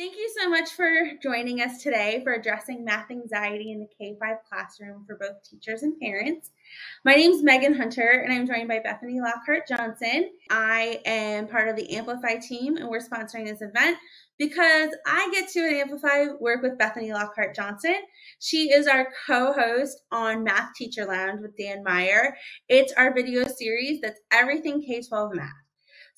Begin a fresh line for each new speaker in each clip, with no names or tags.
Thank you so much for joining us today for addressing math anxiety in the K 5 classroom for both teachers and parents. My name is Megan Hunter, and I'm joined by Bethany Lockhart Johnson. I am part of the Amplify team, and we're sponsoring this event because I get to Amplify work with Bethany Lockhart Johnson. She is our co host on Math Teacher Lounge with Dan Meyer. It's our video series that's everything K 12 math.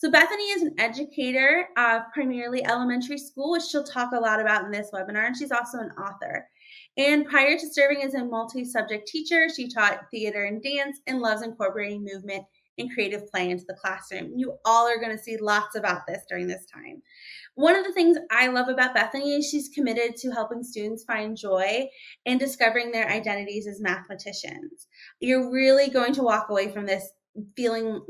So Bethany is an educator of primarily elementary school, which she'll talk a lot about in this webinar, and she's also an author. And prior to serving as a multi-subject teacher, she taught theater and dance and loves incorporating movement and creative play into the classroom. You all are going to see lots about this during this time. One of the things I love about Bethany is she's committed to helping students find joy and discovering their identities as mathematicians. You're really going to walk away from this feeling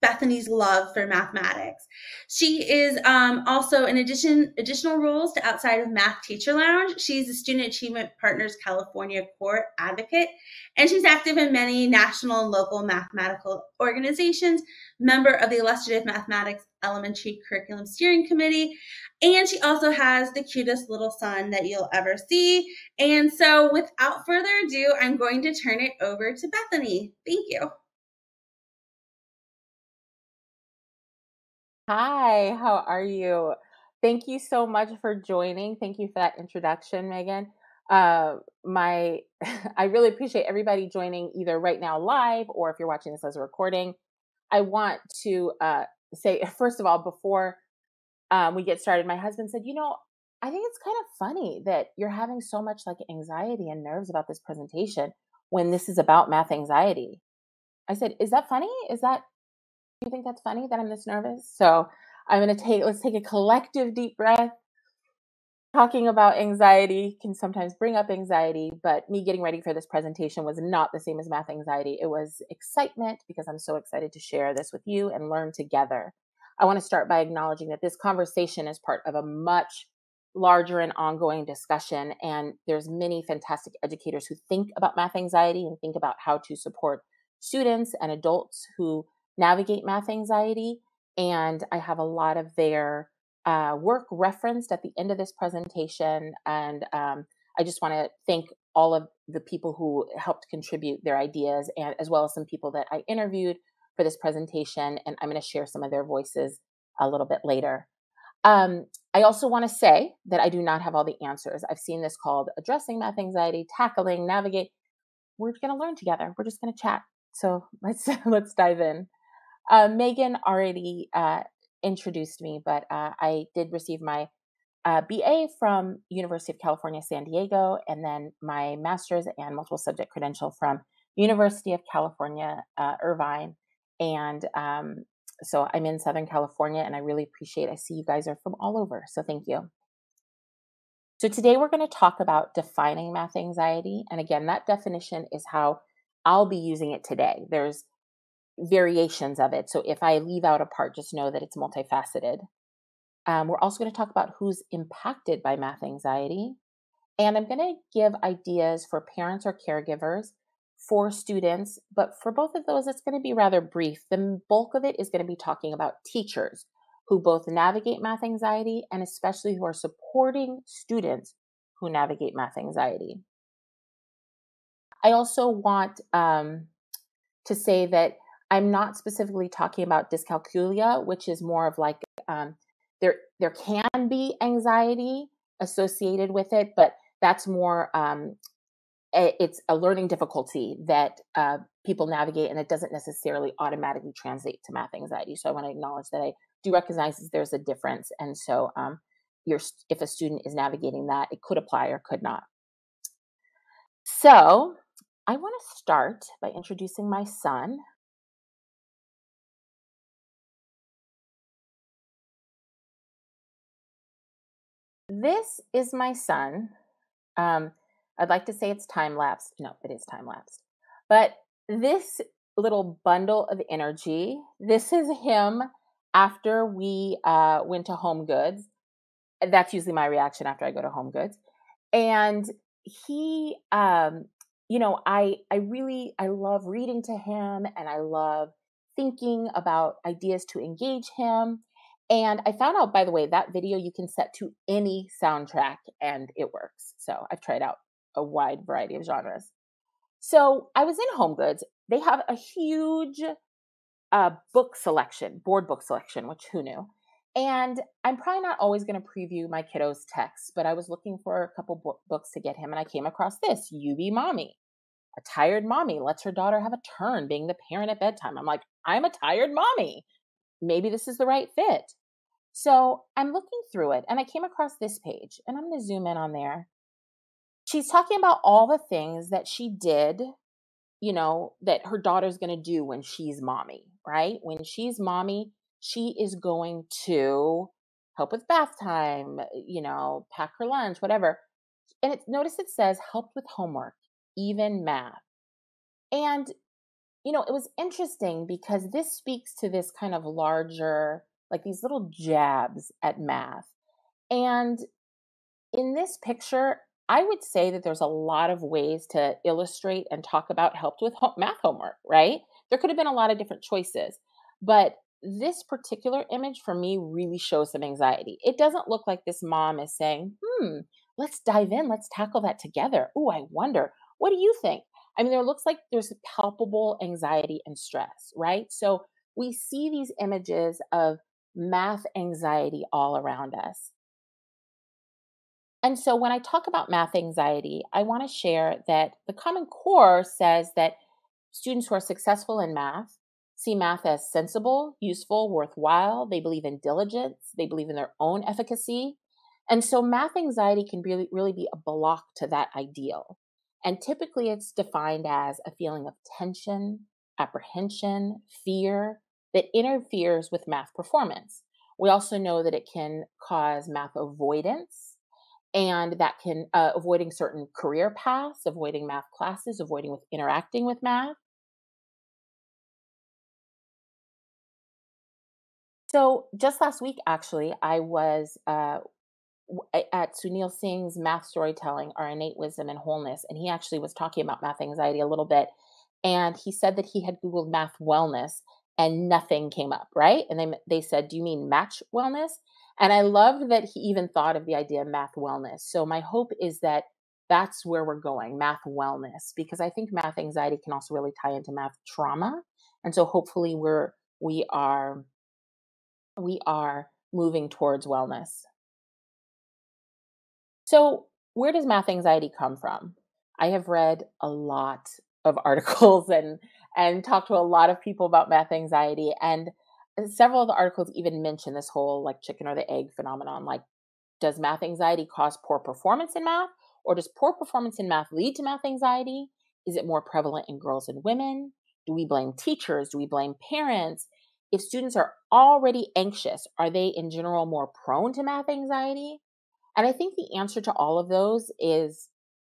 Bethany's love for mathematics. She is um, also, in addition, additional roles to outside of Math Teacher Lounge. She's a Student Achievement Partners California Core Advocate, and she's active in many national and local mathematical organizations. Member of the Illustrative Mathematics Elementary Curriculum Steering Committee, and she also has the cutest little son that you'll ever see. And so, without further ado, I'm going to turn it over to Bethany. Thank you.
Hi, how are you? Thank you so much for joining. Thank you for that introduction, Megan. Uh, my, I really appreciate everybody joining either right now live or if you're watching this as a recording. I want to uh, say, first of all, before um, we get started, my husband said, you know, I think it's kind of funny that you're having so much like anxiety and nerves about this presentation when this is about math anxiety. I said, is that funny? Is that you think that's funny that I'm this nervous? So I'm going to take, let's take a collective deep breath. Talking about anxiety can sometimes bring up anxiety, but me getting ready for this presentation was not the same as math anxiety. It was excitement because I'm so excited to share this with you and learn together. I want to start by acknowledging that this conversation is part of a much larger and ongoing discussion and there's many fantastic educators who think about math anxiety and think about how to support students and adults who navigate math anxiety. And I have a lot of their uh, work referenced at the end of this presentation. And um, I just want to thank all of the people who helped contribute their ideas, and as well as some people that I interviewed for this presentation. And I'm going to share some of their voices a little bit later. Um, I also want to say that I do not have all the answers. I've seen this called addressing math anxiety, tackling, navigate. We're going to learn together. We're just going to chat. So let's let's dive in. Uh, Megan already uh, introduced me, but uh, I did receive my uh, BA from University of California, San Diego, and then my master's and multiple subject credential from University of California, uh, Irvine. And um, so I'm in Southern California, and I really appreciate. I see you guys are from all over, so thank you. So today we're going to talk about defining math anxiety, and again, that definition is how I'll be using it today. There's variations of it. So if I leave out a part, just know that it's multifaceted. Um, we're also going to talk about who's impacted by math anxiety. And I'm going to give ideas for parents or caregivers, for students, but for both of those, it's going to be rather brief. The bulk of it is going to be talking about teachers who both navigate math anxiety and especially who are supporting students who navigate math anxiety. I also want um, to say that I'm not specifically talking about dyscalculia, which is more of like um, there there can be anxiety associated with it, but that's more um, it's a learning difficulty that uh, people navigate, and it doesn't necessarily automatically translate to math anxiety. So I want to acknowledge that I do recognize that there's a difference, and so um, your if a student is navigating that, it could apply or could not. So I want to start by introducing my son, This is my son. Um, I'd like to say it's time lapsed. No, it is time lapsed. But this little bundle of energy, this is him after we uh, went to Home Goods. That's usually my reaction after I go to Home Goods. And he, um, you know, I I really I love reading to him, and I love thinking about ideas to engage him. And I found out, by the way, that video you can set to any soundtrack and it works. So I've tried out a wide variety of genres. So I was in Home Goods. They have a huge uh, book selection, board book selection, which who knew? And I'm probably not always going to preview my kiddo's texts, but I was looking for a couple bo- books to get him, and I came across this You Be Mommy. A tired mommy lets her daughter have a turn being the parent at bedtime. I'm like, I'm a tired mommy. Maybe this is the right fit. So I'm looking through it, and I came across this page, and I'm going to zoom in on there. She's talking about all the things that she did, you know, that her daughter's going to do when she's mommy, right? When she's mommy, she is going to help with bath time, uh, you know, pack her lunch, whatever. And it, notice it says helped with homework, even math. And, you know, it was interesting because this speaks to this kind of larger, like these little jabs at math. And in this picture, I would say that there's a lot of ways to illustrate and talk about helped with math homework, right? There could have been a lot of different choices. But this particular image for me really shows some anxiety. It doesn't look like this mom is saying, hmm, let's dive in, let's tackle that together. Oh, I wonder, what do you think? I mean, there looks like there's palpable anxiety and stress, right? So we see these images of math anxiety all around us. And so when I talk about math anxiety, I want to share that the Common Core says that students who are successful in math see math as sensible, useful, worthwhile. They believe in diligence, they believe in their own efficacy. And so math anxiety can really, really be a block to that ideal. And typically it's defined as a feeling of tension, apprehension, fear that interferes with math performance. We also know that it can cause math avoidance and that can uh, avoiding certain career paths, avoiding math classes, avoiding with interacting with math. So just last week, actually, I was uh, at Sunil Singh's math storytelling, our innate wisdom and wholeness, and he actually was talking about math anxiety a little bit. And he said that he had Googled math wellness and nothing came up, right? And they they said, "Do you mean match wellness?" And I loved that he even thought of the idea of math wellness. So my hope is that that's where we're going, math wellness, because I think math anxiety can also really tie into math trauma. And so hopefully we're we are we are moving towards wellness. So, where does math anxiety come from? I have read a lot of articles and and talked to a lot of people about math anxiety and uh, several of the articles even mention this whole like chicken or the egg phenomenon like does math anxiety cause poor performance in math or does poor performance in math lead to math anxiety is it more prevalent in girls and women do we blame teachers do we blame parents if students are already anxious, are they in general more prone to math anxiety? And I think the answer to all of those is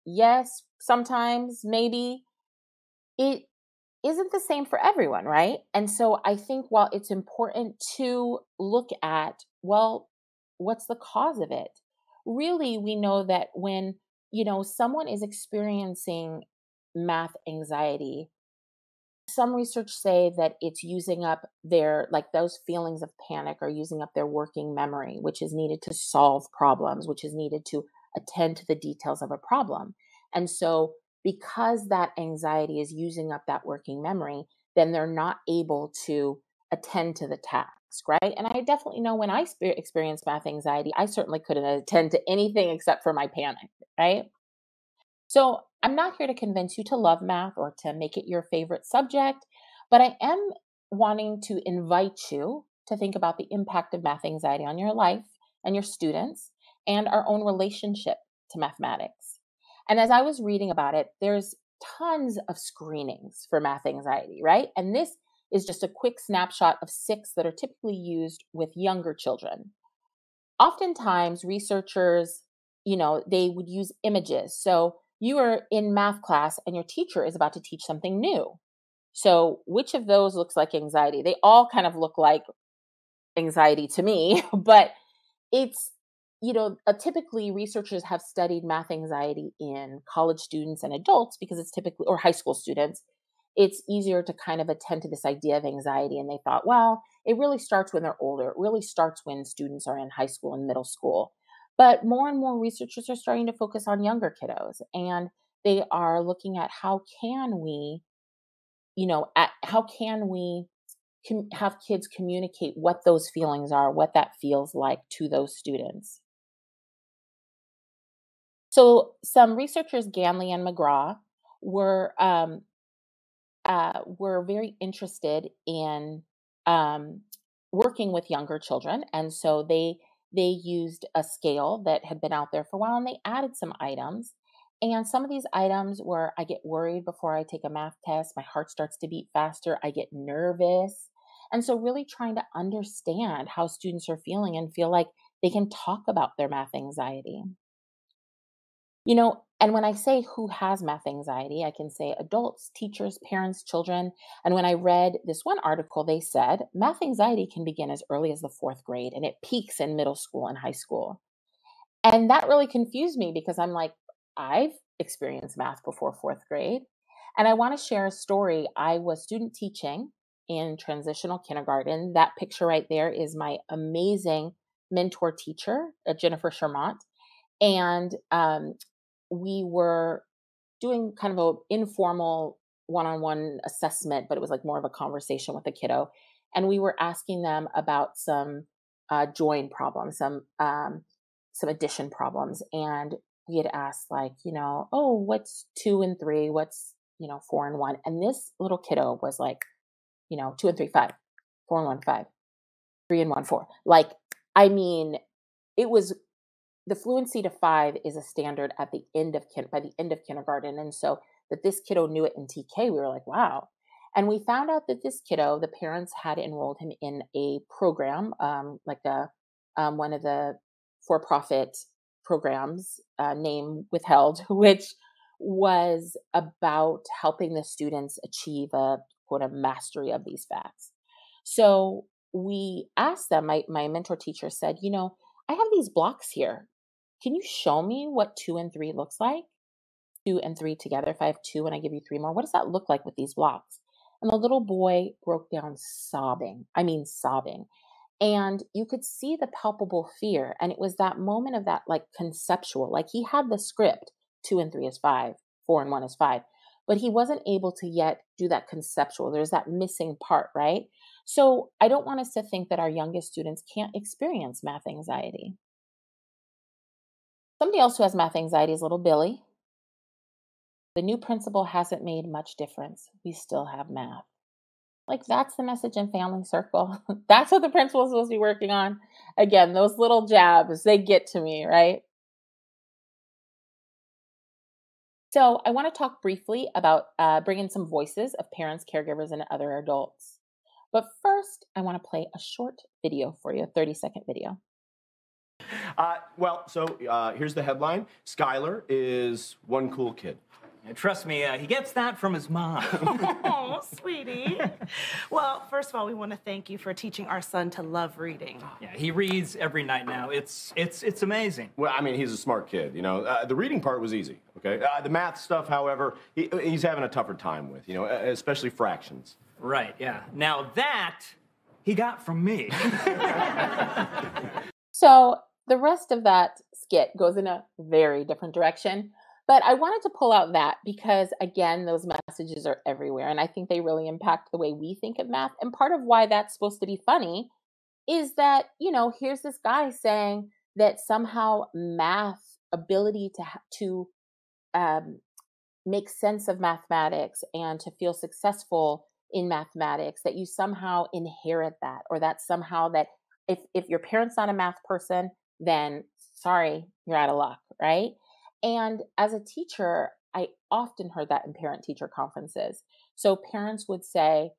yes, sometimes, maybe. It isn't the same for everyone, right? And so I think while it's important to look at, well, what's the cause of it? Really, we know that when, you know, someone is experiencing math anxiety, some research say that it's using up their like those feelings of panic are using up their working memory which is needed to solve problems which is needed to attend to the details of a problem and so because that anxiety is using up that working memory then they're not able to attend to the task right and i definitely know when i experienced math anxiety i certainly couldn't attend to anything except for my panic right so I'm not here to convince you to love math or to make it your favorite subject, but I am wanting to invite you to think about the impact of math anxiety on your life and your students and our own relationship to mathematics. And as I was reading about it, there's tons of screenings for math anxiety, right? And this is just a quick snapshot of six that are typically used with younger children. Oftentimes, researchers, you know, they would use images. So you are in math class and your teacher is about to teach something new. So, which of those looks like anxiety? They all kind of look like anxiety to me, but it's, you know, uh, typically researchers have studied math anxiety in college students and adults because it's typically, or high school students, it's easier to kind of attend to this idea of anxiety. And they thought, well, it really starts when they're older. It really starts when students are in high school and middle school. But more and more researchers are starting to focus on younger kiddos and they are looking at how can we, you know, at, how can we com- have kids communicate what those feelings are, what that feels like to those students. So, some researchers, Ganley and McGraw, were um, uh, were very interested in um, working with younger children, and so they they used a scale that had been out there for a while, and they added some items. And some of these items were I get worried before I take a math test, my heart starts to beat faster, I get nervous. And so, really trying to understand how students are feeling and feel like they can talk about their math anxiety. You know, and when I say who has math anxiety, I can say adults, teachers, parents, children. And when I read this one article, they said math anxiety can begin as early as the fourth grade and it peaks in middle school and high school. And that really confused me because I'm like, I've experienced math before fourth grade. And I want to share a story. I was student teaching in transitional kindergarten. That picture right there is my amazing mentor teacher, uh, Jennifer Shermont. And um, we were doing kind of an informal one-on-one assessment, but it was like more of a conversation with the kiddo. And we were asking them about some uh, join problems, some um, some addition problems, and we had asked like, you know, oh, what's two and three? What's you know four and one? And this little kiddo was like, you know, two and three, five, four and one, five, three and one, four. Like, I mean, it was the fluency to five is a standard at the end of kin by the end of kindergarten. And so that this kiddo knew it in TK, we were like, wow. And we found out that this kiddo, the parents had enrolled him in a program, um, like a um, one of the for-profit programs, uh, name withheld, which was about helping the students achieve a quote a mastery of these facts. So we asked them, my, my mentor teacher said, you know, I have these blocks here. Can you show me what two and three looks like? Two and three together. If I have two and I give you three more, what does that look like with these blocks? And the little boy broke down sobbing. I mean, sobbing. And you could see the palpable fear. And it was that moment of that like conceptual, like he had the script two and three is five, four and one is five but he wasn't able to yet do that conceptual. There's that missing part, right? So I don't want us to think that our youngest students can't experience math anxiety. Somebody else who has math anxiety is little Billy. The new principal hasn't made much difference. We still have math. Like that's the message in Family Circle. that's what the principal is supposed to be working on. Again, those little jabs, they get to me, right? So, I want to talk briefly about uh, bringing some voices of parents, caregivers, and other adults. But first, I want to play a short video for you, a 30 second video.
Uh, well, so uh, here's the headline Skylar is one cool kid.
Trust me, uh, he gets that from his mom.
oh, sweetie. well, first of all, we want to thank you for teaching our son to love reading.
Yeah, he reads every night now. It's it's it's amazing.
Well, I mean, he's a smart kid. You know, uh, the reading part was easy. Okay, uh, the math stuff, however, he, he's having a tougher time with. You know, especially fractions.
Right. Yeah. Now that he got from me.
so the rest of that skit goes in a very different direction. But I wanted to pull out that because, again, those messages are everywhere. And I think they really impact the way we think of math. And part of why that's supposed to be funny is that, you know, here's this guy saying that somehow math ability to, to um, make sense of mathematics and to feel successful in mathematics, that you somehow inherit that, or that somehow that if, if your parent's not a math person, then sorry, you're out of luck, right? And as a teacher, I often heard that in parent teacher conferences. So parents would say,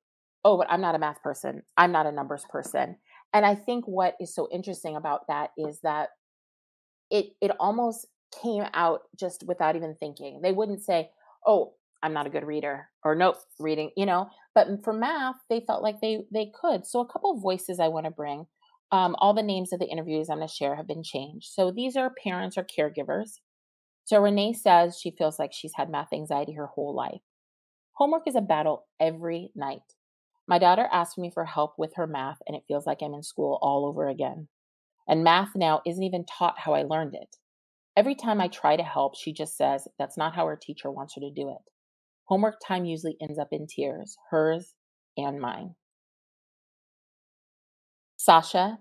Oh, but I'm not a math person. I'm not a numbers person. And I think what is so interesting about that is that it it almost came out just without even thinking. They wouldn't say, "Oh, I'm not a good reader," or "Nope, reading," you know. But for math, they felt like they they could. So a couple of voices I want to bring. Um, all the names of the interviews I'm going to share have been changed. So these are parents or caregivers so Renee says she feels like she's had math anxiety her whole life. Homework is a battle every night. My daughter asked me for help with her math, and it feels like I'm in school all over again. And math now isn't even taught how I learned it. Every time I try to help, she just says that's not how her teacher wants her to do it. Homework time usually ends up in tears, hers and mine. Sasha,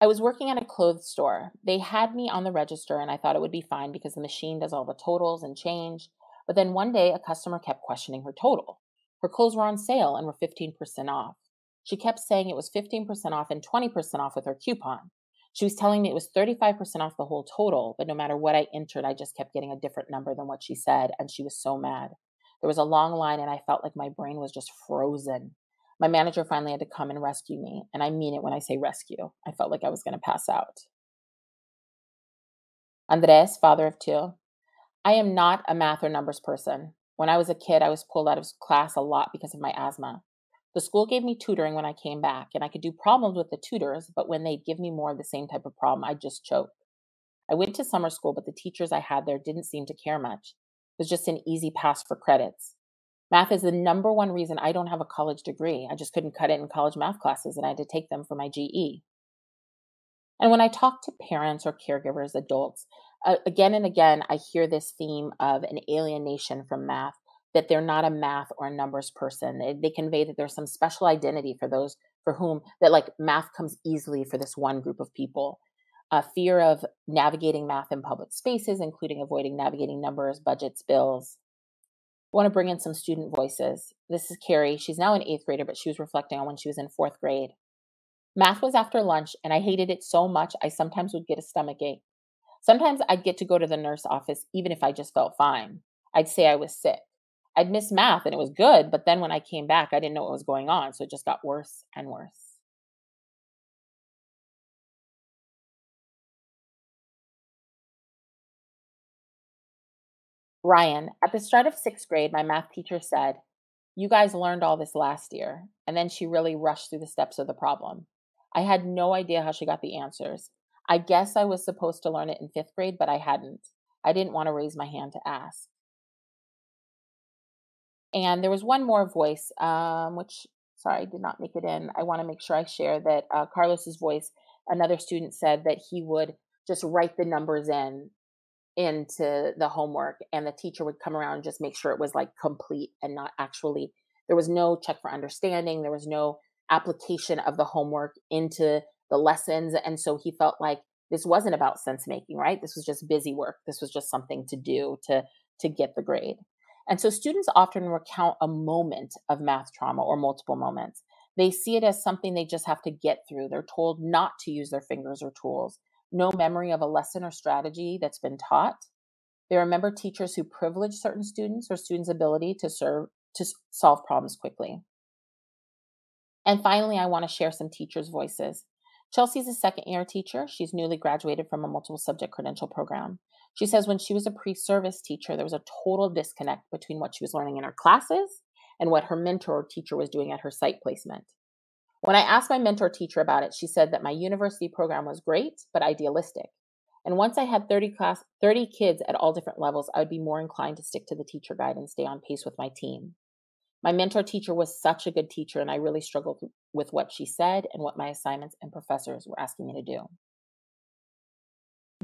I was working at a clothes store. They had me on the register, and I thought it would be fine because the machine does all the totals and change. But then one day, a customer kept questioning her total. Her clothes were on sale and were 15% off. She kept saying it was 15% off and 20% off with her coupon. She was telling me it was 35% off the whole total, but no matter what I entered, I just kept getting a different number than what she said, and she was so mad. There was a long line, and I felt like my brain was just frozen. My manager finally had to come and rescue me, and I mean it when I say rescue. I felt like I was going to pass out. Andres, father of two. I am not a math or numbers person. When I was a kid, I was pulled out of class a lot because of my asthma. The school gave me tutoring when I came back, and I could do problems with the tutors, but when they'd give me more of the same type of problem, I'd just choke. I went to summer school, but the teachers I had there didn't seem to care much. It was just an easy pass for credits. Math is the number one reason I don't have a college degree. I just couldn't cut it in college math classes and I had to take them for my GE. And when I talk to parents or caregivers, adults, uh, again and again, I hear this theme of an alienation from math, that they're not a math or a numbers person. They, they convey that there's some special identity for those for whom that like math comes easily for this one group of people. A fear of navigating math in public spaces, including avoiding navigating numbers, budgets, bills, I want to bring in some student voices. This is Carrie. She's now an eighth grader, but she was reflecting on when she was in fourth grade. Math was after lunch, and I hated it so much I sometimes would get a stomach ache. Sometimes I'd get to go to the nurse office even if I just felt fine. I'd say I was sick. I'd miss math and it was good, but then when I came back, I didn't know what was going on, so it just got worse and worse. Ryan, at the start of sixth grade, my math teacher said, You guys learned all this last year. And then she really rushed through the steps of the problem. I had no idea how she got the answers. I guess I was supposed to learn it in fifth grade, but I hadn't. I didn't want to raise my hand to ask. And there was one more voice, um, which, sorry, I did not make it in. I want to make sure I share that uh, Carlos's voice, another student said that he would just write the numbers in into the homework and the teacher would come around and just make sure it was like complete and not actually there was no check for understanding there was no application of the homework into the lessons and so he felt like this wasn't about sense making right? This was just busy work. This was just something to do to to get the grade and so students often recount a moment of math trauma or multiple moments they see it as something they just have to get through they're told not to use their fingers or tools no memory of a lesson or strategy that's been taught. They remember teachers who privilege certain students or students' ability to serve to solve problems quickly. And finally, I want to share some teachers' voices. Chelsea's a second year teacher. She's newly graduated from a multiple subject credential program. She says when she was a pre service teacher, there was a total disconnect between what she was learning in her classes and what her mentor teacher was doing at her site placement. When I asked my mentor teacher about it, she said that my university program was great, but idealistic. And once I had 30 class 30 kids at all different levels, I would be more inclined to stick to the teacher guide and stay on pace with my team. My mentor teacher was such a good teacher and I really struggled with what she said and what my assignments and professors were asking me to do.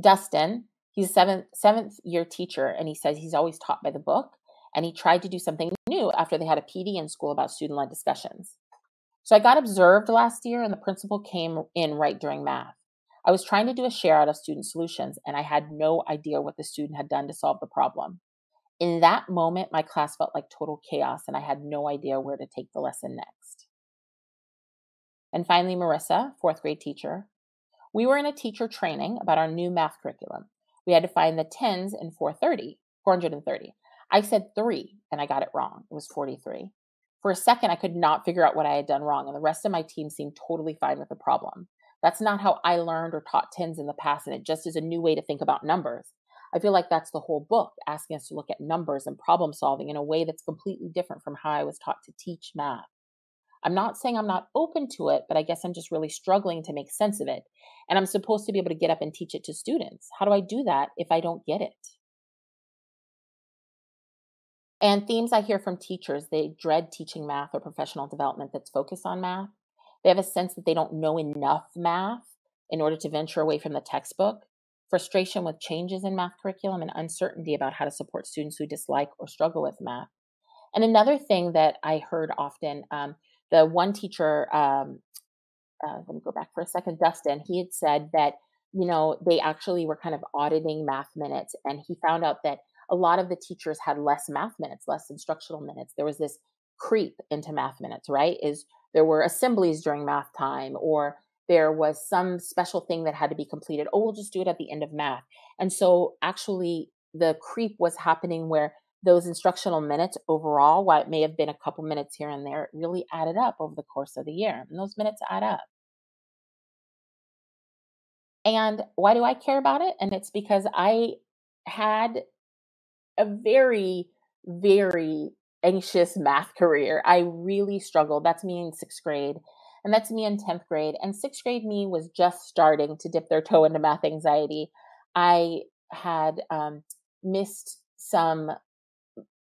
Dustin, he's a seventh, seventh year teacher and he says he's always taught by the book and he tried to do something new after they had a PD in school about student led discussions. So I got observed last year, and the principal came in right during math. I was trying to do a share out of student solutions, and I had no idea what the student had done to solve the problem. In that moment, my class felt like total chaos, and I had no idea where to take the lesson next. And finally, Marissa, fourth grade teacher. We were in a teacher training about our new math curriculum. We had to find the tens in 430, 430. I said three, and I got it wrong. It was 43. For a second, I could not figure out what I had done wrong, and the rest of my team seemed totally fine with the problem. That's not how I learned or taught tens in the past, and it just is a new way to think about numbers. I feel like that's the whole book, asking us to look at numbers and problem solving in a way that's completely different from how I was taught to teach math. I'm not saying I'm not open to it, but I guess I'm just really struggling to make sense of it. And I'm supposed to be able to get up and teach it to students. How do I do that if I don't get it? And themes I hear from teachers they dread teaching math or professional development that's focused on math. They have a sense that they don't know enough math in order to venture away from the textbook, frustration with changes in math curriculum, and uncertainty about how to support students who dislike or struggle with math. And another thing that I heard often, um, the one teacher, um, uh, let me go back for a second, Dustin, he had said that, you know, they actually were kind of auditing math minutes, and he found out that a lot of the teachers had less math minutes, less instructional minutes. There was this creep into math minutes, right? Is there were assemblies during math time or there was some special thing that had to be completed. Oh, we'll just do it at the end of math. And so actually the creep was happening where those instructional minutes overall, while it may have been a couple minutes here and there, really added up over the course of the year. And those minutes add up. And why do I care about it? And it's because I had a very, very anxious math career. I really struggled. That's me in sixth grade. And that's me in 10th grade. And sixth grade me was just starting to dip their toe into math anxiety. I had um, missed some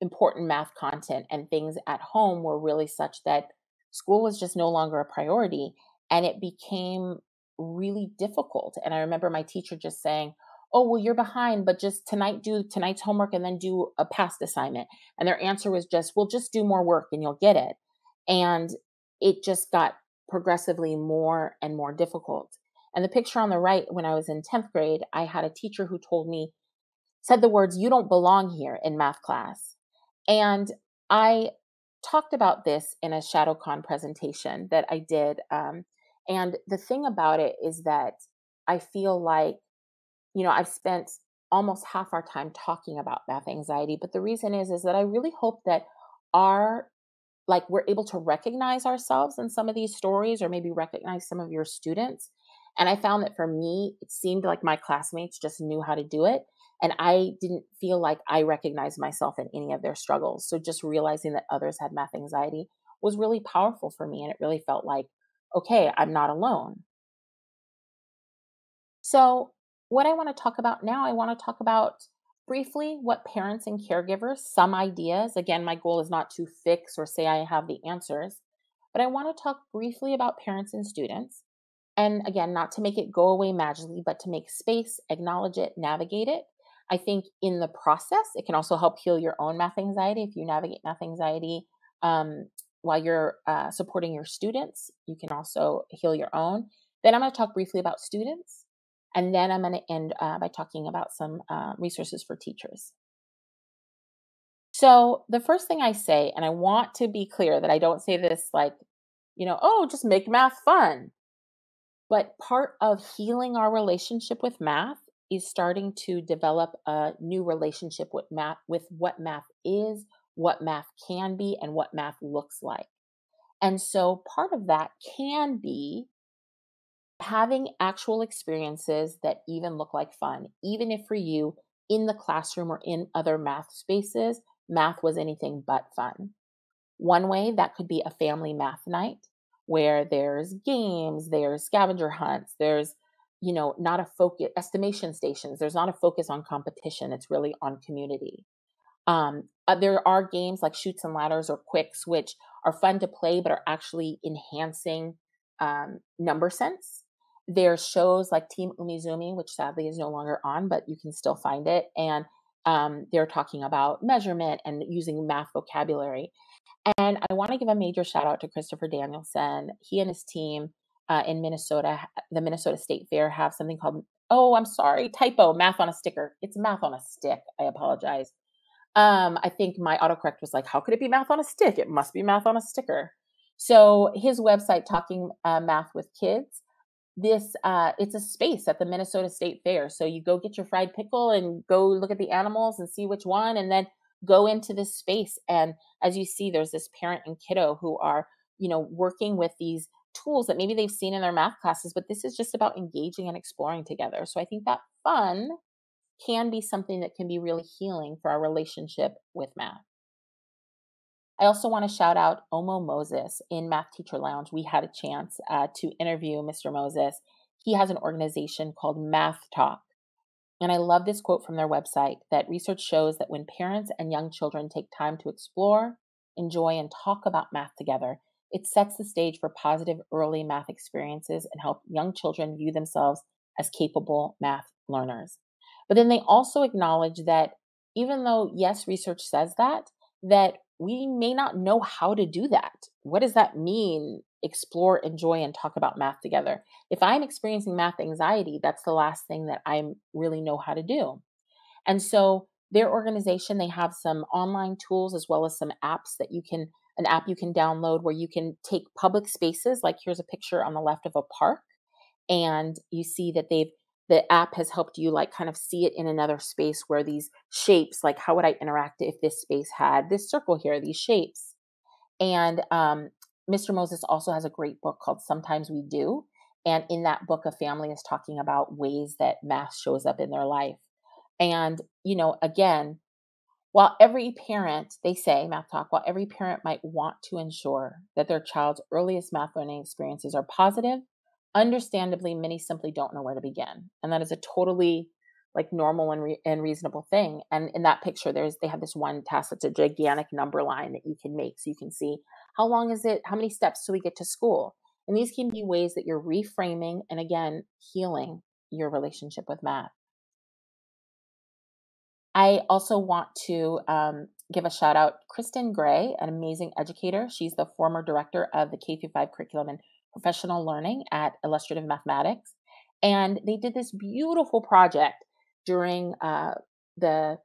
important math content, and things at home were really such that school was just no longer a priority. And it became really difficult. And I remember my teacher just saying, oh well you're behind but just tonight do tonight's homework and then do a past assignment and their answer was just well just do more work and you'll get it and it just got progressively more and more difficult and the picture on the right when i was in 10th grade i had a teacher who told me said the words you don't belong here in math class and i talked about this in a shadowcon presentation that i did um, and the thing about it is that i feel like you know, I've spent almost half our time talking about math anxiety, but the reason is is that I really hope that our like we're able to recognize ourselves in some of these stories or maybe recognize some of your students. And I found that for me, it seemed like my classmates just knew how to do it. And I didn't feel like I recognized myself in any of their struggles. So just realizing that others had math anxiety was really powerful for me. And it really felt like, okay, I'm not alone. So what I want to talk about now, I want to talk about briefly what parents and caregivers, some ideas. Again, my goal is not to fix or say I have the answers, but I want to talk briefly about parents and students. And again, not to make it go away magically, but to make space, acknowledge it, navigate it. I think in the process, it can also help heal your own math anxiety. If you navigate math anxiety um, while you're uh, supporting your students, you can also heal your own. Then I'm going to talk briefly about students and then I'm going to end uh, by talking about some uh, resources for teachers. So, the first thing I say, and I want to be clear that I don't say this like, you know, oh, just make math fun. But part of healing our relationship with math is starting to develop a new relationship with math, with what math is, what math can be, and what math looks like. And so part of that can be having actual experiences that even look like fun, even if for you in the classroom or in other math spaces, math was anything but fun. One way that could be a family math night where there's games, there's scavenger hunts, there's you know not a focus estimation stations there's not a focus on competition it's really on community um, uh, there are games like Chutes and Ladders or Qwixx which are fun to play but are actually enhancing um, number sense there's shows like Team Umizoomi, which sadly is no longer on, but you can still find it. And um, they're talking about measurement and using math vocabulary. And I want to give a major shout out to Christopher Danielson. He and his team uh, in Minnesota, the Minnesota State Fair, have something called, oh, I'm sorry, typo, math on a sticker. It's math on a stick. I apologize. Um, I think my autocorrect was like, how could it be math on a stick? It must be math on a sticker. So his website, Talking uh, Math with Kids, this uh, it's a space at the Minnesota State Fair. So you go get your fried pickle and go look at the animals and see which one, and then go into this space. And as you see, there's this parent and kiddo who are, you know, working with these tools that maybe they've seen in their math classes, but this is just about engaging and exploring together. So I think that fun can be something that can be really healing for our relationship with math. I also want to shout out Omo Moses in Math Teacher Lounge. We had a chance uh, to interview Mr. Moses. He has an organization called Math Talk. And I love this quote from their website that research shows that when parents and young children take time to explore, enjoy, and talk about math together, it sets the stage for positive early math experiences and help young children view themselves as capable math learners. But then they also acknowledge that even though, yes, research says that, that we may not know how to do that. What does that mean? Explore, enjoy, and talk about math together. If I'm experiencing math anxiety, that's the last thing that I really know how to do. And so, their organization, they have some online tools as well as some apps that you can, an app you can download where you can take public spaces. Like here's a picture on the left of a park, and you see that they've the app has helped you like kind of see it in another space where these shapes like how would i interact if this space had this circle here these shapes and um, mr moses also has a great book called sometimes we do and in that book a family is talking about ways that math shows up in their life and you know again while every parent they say math talk while every parent might want to ensure that their child's earliest math learning experiences are positive understandably many simply don't know where to begin. And that is a totally like normal and, re- and reasonable thing. And in that picture there's they have this one task that's a gigantic number line that you can make so you can see how long is it how many steps do we get to school. And these can be ways that you're reframing and again healing your relationship with math i also want to um, give a shout out kristin gray an amazing educator. She's the former director of the k 5 curriculum and professional learning at Illustrative Mathematics. And they did this beautiful project during uh, the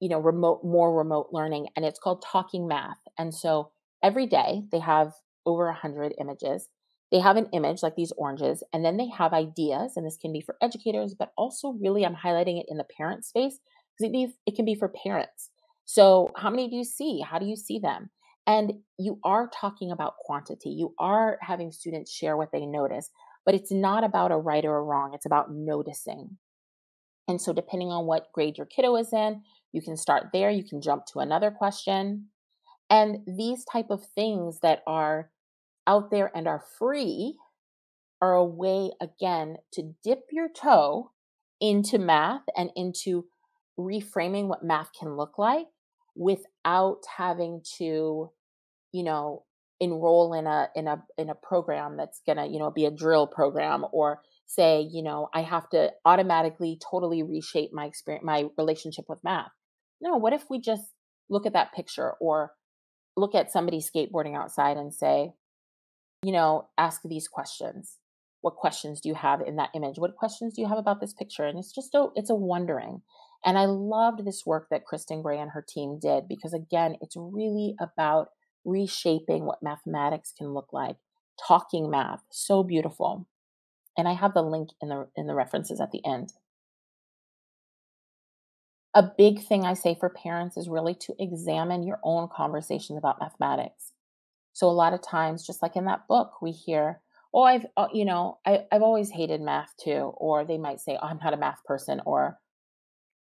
you know remote more remote learning and it's called talking math. And so every day they have over 100 images. They have an image like these oranges and then they have ideas and this can be for educators but also really i'm highlighting it in the parent space because it, it can be for parents so how many do you see how do you see them and you are talking about quantity. You are having students share what they notice, but it's not about a right or a wrong. It's about noticing. And so, depending on what grade your kiddo is in, you can start there. You can jump to another question. And these type of things that are out there and are free are a way, again, to dip your toe into math and into reframing what math can look like without having to you know enroll in a in a in a program that's to you know be a drill program or say you know i have to automatically totally reshape my experience my relationship with math. No what if we just look at that picture or look at somebody skateboarding outside and say you know ask these questions. What questions do you have in that image? What questions do you have about this picture? And it's just a it's a wondering and I loved this work that Kristin Gray and her team did because, again, it's really about reshaping what mathematics can look like. Talking math, so beautiful. And I have the link in the in the references at the end. A big thing I say for parents is really to examine your own conversations about mathematics. So a lot of times, just like in that book, we hear, "Oh, I've uh, you know, I, I've always hated math too," or they might say, oh, "I'm not a math person," or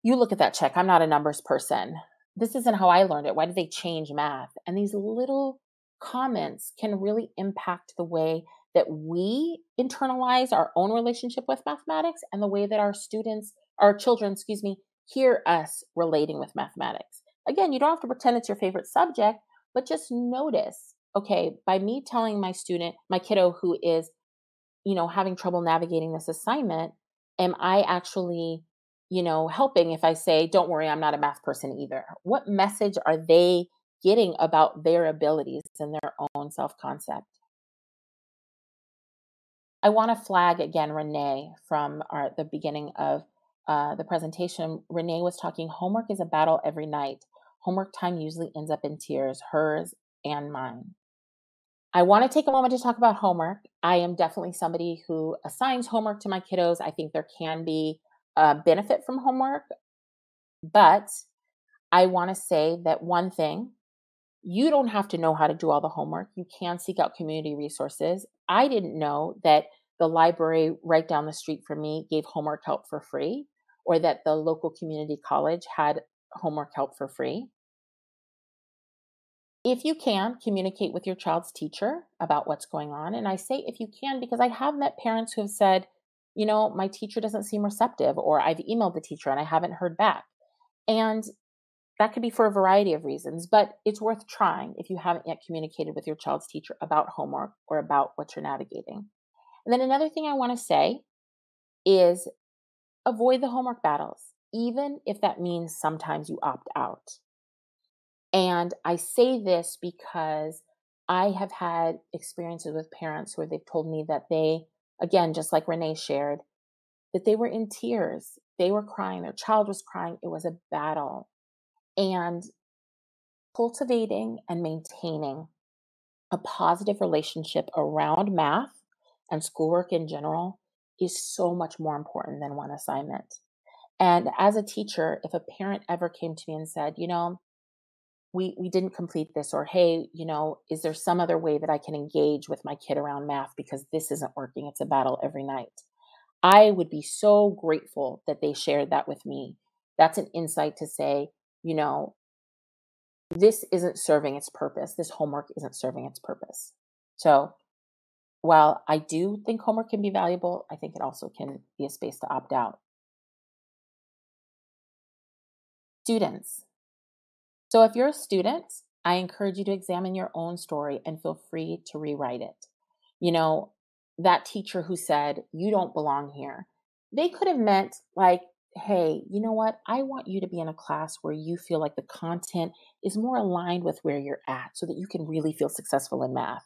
you look at that check, I'm not a numbers person. This isn't how I learned it. Why did they change math? And these little comments can really impact the way that we internalize our own relationship with mathematics and the way that our students, our children, excuse me, hear us relating with mathematics. Again, you don't have to pretend it's your favorite subject, but just notice, okay, by me telling my student, my kiddo who is, you know, having trouble navigating this assignment, am I actually you know, helping if I say, don't worry, I'm not a math person either? What message are they getting about their abilities and their own self concept? I want to flag again Renee from our, the beginning of uh, the presentation. Renee was talking homework is a battle every night. Homework time usually ends up in tears, hers and mine. I want to take a moment to talk about homework. I am definitely somebody who assigns homework to my kiddos. I think there can be uh, benefit from homework. But I want to say that one thing you don't have to know how to do all the homework. You can seek out community resources. I didn't know that the library right down the street from me gave homework help for free, or that the local community college had homework help for free. If you can, communicate with your child's teacher about what's going on. And I say if you can because I have met parents who have said, you know, my teacher doesn't seem receptive, or I've emailed the teacher and I haven't heard back. And that could be for a variety of reasons, but it's worth trying if you haven't yet communicated with your child's teacher about homework or about what you're navigating. And then another thing I want to say is avoid the homework battles, even if that means sometimes you opt out. And I say this because I have had experiences with parents where they've told me that they, again, just like Renee shared, that they were in tears. They were crying. Their child was crying. It was a battle. And cultivating and maintaining a positive relationship around math and schoolwork in general is so much more important than one assignment. And as a teacher, if a parent ever came to me and said, you know, we we didn't complete this or hey you know is there some other way that i can engage with my kid around math because this isn't working it's a battle every night? I would be so grateful that they shared that with me. That's an insight to say you know this isn't serving its purpose. This homework isn't serving its purpose. So while i do think homework can be valuable i think it also can be a space to opt out. Students so if you're a student, I encourage you to examine your own story and feel free to rewrite it. You know, that teacher who said, you don't belong here, they could have meant like, hey, you know what? I want you to be in a class where you feel like the content is more aligned with where you're at so that you can really feel successful in math.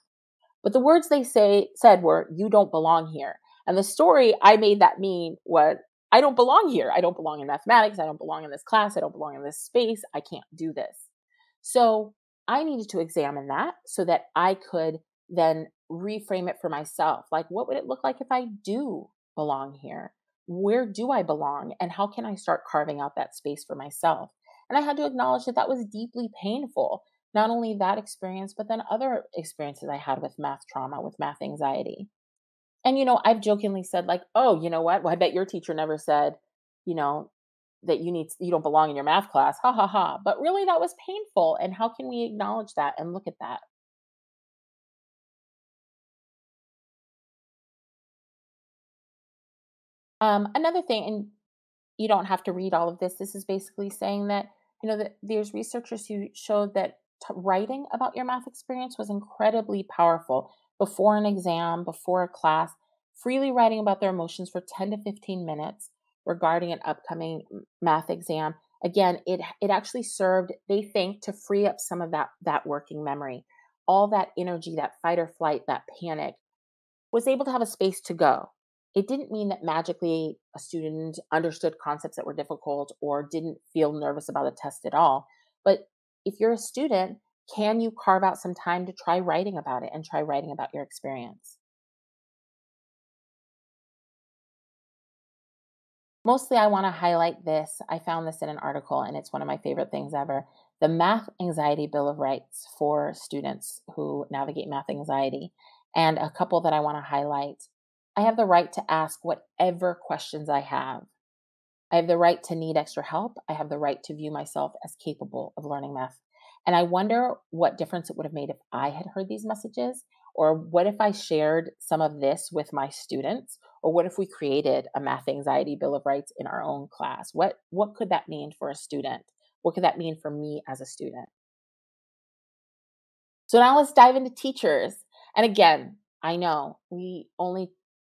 But the words they say said were, you don't belong here. And the story I made that mean was, I don't belong here. I don't belong in mathematics. I don't belong in this class. I don't belong in this space. I can't do this. So I needed to examine that so that I could then reframe it for myself. Like, what would it look like if I do belong here? Where do I belong? And how can I start carving out that space for myself? And I had to acknowledge that that was deeply painful. Not only that experience, but then other experiences I had with math trauma, with math anxiety. And, you know, I've jokingly said, like, oh, you know what? Well, I bet your teacher never said, you know, that you need, you don't belong in your math class. Ha ha ha. But really, that was painful. And how can we acknowledge that and look at that? Um, another thing, and you don't have to read all of this. This is basically saying that, you know, that there's researchers who showed that t- writing about your math experience was incredibly powerful before an exam, before a class, freely writing about their emotions for 10 to 15 minutes regarding an upcoming math exam. Again, it it actually served, they think, to free up some of that that working memory. All that energy, that fight or flight, that panic was able to have a space to go. It didn't mean that magically a student understood concepts that were difficult or didn't feel nervous about a test at all. But if you're a student, can you carve out some time to try writing about it and try writing about your experience? Mostly, I want to highlight this. I found this in an article, and it's one of my favorite things ever the Math Anxiety Bill of Rights for students who navigate math anxiety. And a couple that I want to highlight I have the right to ask whatever questions I have. I have the right to need extra help. I have the right to view myself as capable of learning math and I wonder what difference it would have made if I had heard these messages, or what if I shared some of this with my students, or what if we created a math anxiety bill of rights in our own class? What what could that mean for a student? What could that mean for me as a student? So now let's dive into teachers. And again, I know we only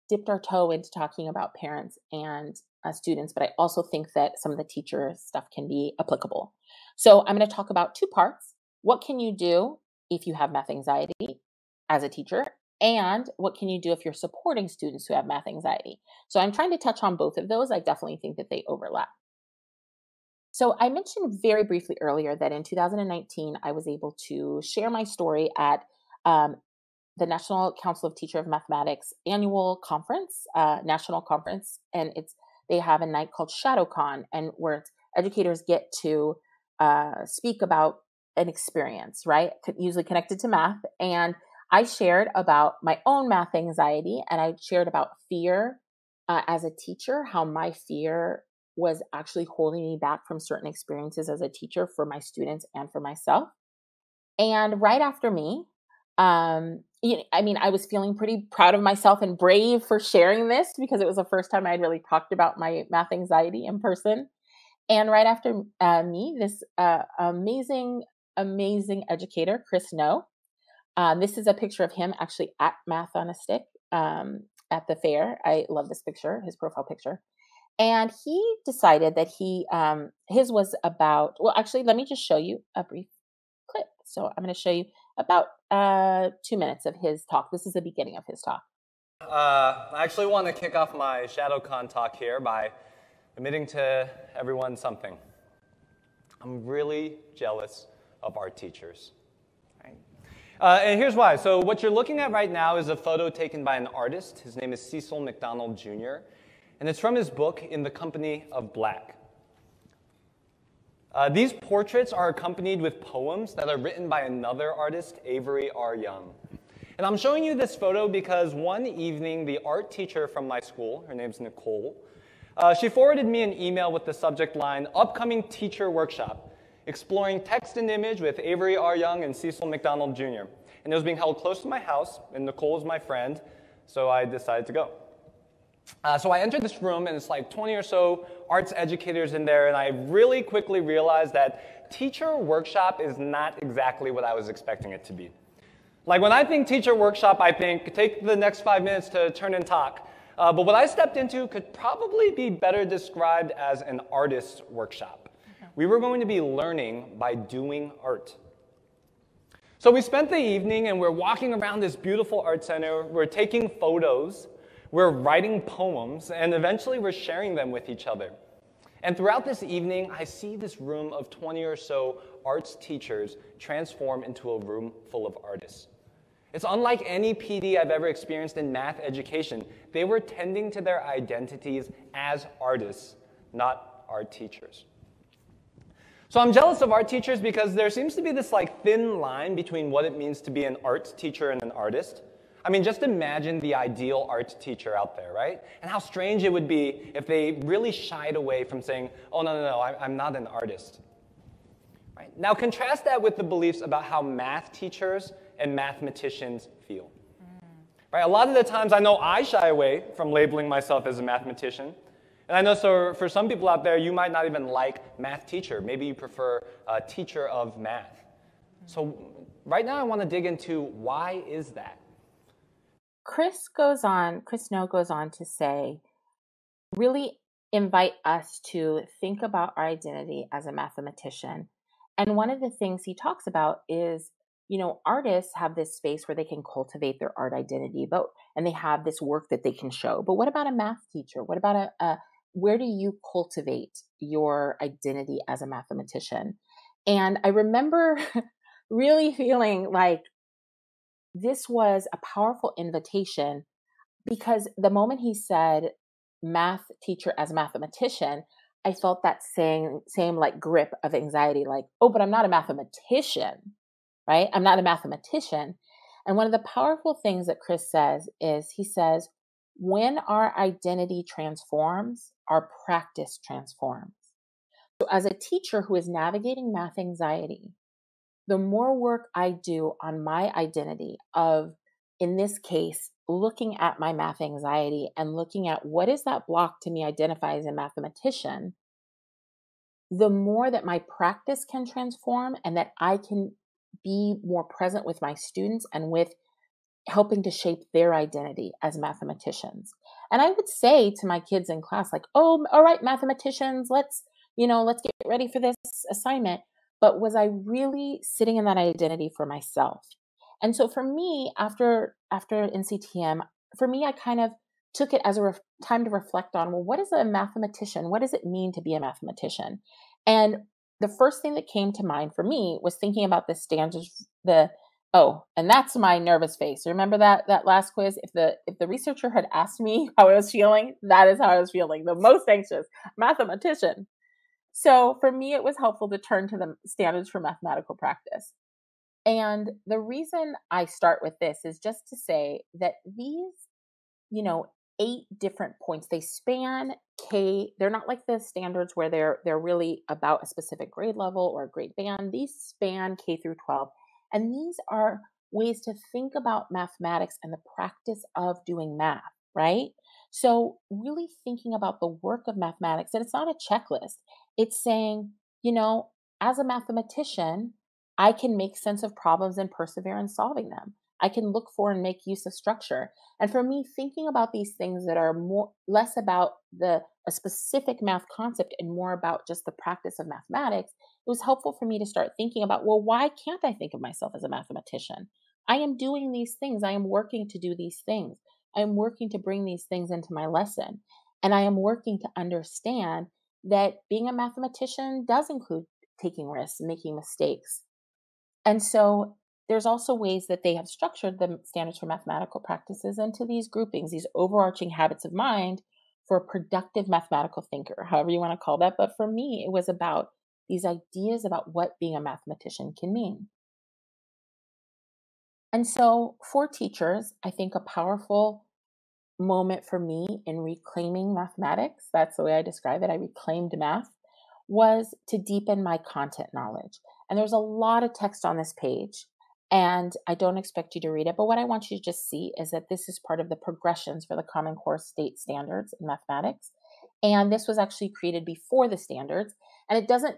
dipped our toe into talking about parents and uh, students, but I also think that some of the teacher stuff can be applicable. So I'm going to talk about two parts. What can you do if you have math anxiety as a teacher? And what can you do if you're supporting students who have math anxiety? So I'm trying to touch on both of those. I definitely think that they overlap. So I mentioned very briefly earlier that in 2019, I was able to share my story at um, the National Council of Teacher of Mathematics annual conference, uh, national conference, and it's they have a night called ShadowCon, and where educators get to uh, speak about an experience, right? Usually connected to math, and I shared about my own math anxiety, and I shared about fear uh, as a teacher, how my fear was actually holding me back from certain experiences as a teacher for my students and for myself. And right after me, Um, I mean, I was feeling pretty proud of myself and brave for sharing this because it was the first time I'd really talked about my math anxiety in person. And right after uh, me, this uh, amazing, amazing educator, Chris Nho. Uh, this is a picture of him actually at Math on a Stick um, at the fair. I love this picture, his profile picture. And he decided that he, um, his was about, well, actually, let me just show you a brief clip. So I'm going to show you about uh, two minutes of his talk. This is the beginning of his talk.
Uh, I actually want to kick off my ShadowCon talk here by admitting to everyone something. I'm really jealous of our teachers. Right? Uh, and here's why. So, what you're looking at right now is a photo taken by an artist. His name is Cecil McDonald Jr., and it's from his book, In the Company of Black. Uh, these portraits are accompanied with poems that are written by another artist, Avery R. Young. And I'm showing you this photo because one evening, the art teacher from my school, her name's Nicole, uh, she forwarded me an email with the subject line Upcoming Teacher Workshop, exploring text and image with Avery R. Young and Cecil McDonald Jr. And it was being held close to my house, and Nicole is my friend, so I decided to go. Uh, so I entered this room, and it's like 20 or so arts educators in there, and I really quickly realized that teacher workshop is not exactly what I was expecting it to be. Like when I think teacher workshop, I think take the next five minutes to turn and talk. Uh, but what I stepped into could probably be better described as an artist's workshop. We were going to be learning by doing art. So we spent the evening and we're walking around this beautiful art center. We're taking photos we're writing poems, and eventually we're sharing them with each other. And throughout this evening, I see this room of 20 or so arts teachers transform into a room full of artists. It's unlike any PD I've ever experienced in math education. They were tending to their identities as artists, not art teachers. So I'm jealous of art teachers because there seems to be this like thin line between what it means to be an art teacher and an artist. I mean, just imagine the ideal art teacher out there, right? And how strange it would be if they really shied away from saying, oh, no, no, no, I'm not an artist. Right? Now, contrast that with the beliefs about how math teachers and mathematicians feel. Mm. Right? A lot of the times, I know I shy away from labeling myself as a mathematician. And I know so for some people out there, you might not even like math teacher. Maybe you prefer a teacher of math. So right now I want to dig into why is that?
Chris goes on, Chris Nho goes on to say, really invite us to think about our identity as a mathematician. And one of the things he talks about is, you know, artists have this space where they can cultivate their art identity, but and they have this work that they can show. But what about a math teacher? What about a, a where do you cultivate your identity as a mathematician? And I remember really feeling like this was a powerful invitation because the moment he said math teacher as mathematician, I felt that same same like grip of anxiety, like, oh, but I'm not a mathematician, right? I'm not a mathematician. And one of the powerful things that Chris says is he says, when our identity transforms, our practice transforms. So, as a teacher who is navigating math anxiety, the more work I do on my identity of, in this case, looking at my math anxiety and looking at what is that block to me identify as a mathematician, the more that my practice can transform and that I can be more present with my students and with helping to shape their identity as mathematicians. And I would say to my kids in class, like, oh, all right, mathematicians, let's, you know, let's get ready for this assignment but was I really sitting in that identity for myself? And so for me, after after NCTM, for me, I kind of took it as a ref- time to reflect on well, what is a mathematician? What does it mean to be a mathematician? And the first thing that came to mind for me was thinking about the standards, the oh, and that's my nervous face. Remember that that last quiz? If the if the researcher had asked me how I was feeling, that is how I was feeling. The most anxious mathematician. So for me, it was helpful to turn to the standards for mathematical practice. And the reason I start with this is just to say that these, you know, eight different points, they span K. They're not like the standards where they're they're really about a specific grade level or a grade band. These span K through 12. And these are ways to think about mathematics and the practice of doing math, right? So, really thinking about the work of mathematics, and it's not a checklist. It's saying, you know, as a mathematician, I can make sense of problems and persevere in solving them. I can look for and make use of structure. And for me, thinking about these things that are more less about the a specific math concept and more about just the practice of mathematics, it was helpful for me to start thinking about, well, why can't I think of myself as a mathematician? I am doing these things. I am working to do these things. I am working to bring these things into my lesson. And I am working to understand that being a mathematician does include taking risks, making mistakes. And so there's also ways that they have structured the standards for mathematical practices into these groupings, these overarching habits of mind for a productive mathematical thinker, however you want to call that. But for me, it was about these ideas about what being a mathematician can mean. And so, for teachers, I think a powerful moment for me in reclaiming mathematics, that's the way I describe it, I reclaimed math, was to deepen my content knowledge. And there's a lot of text on this page, and I don't expect you to read it, but what I want you to just see is that this is part of the progressions for the Common Core state standards in mathematics. And this was actually created before the standards. And it doesn't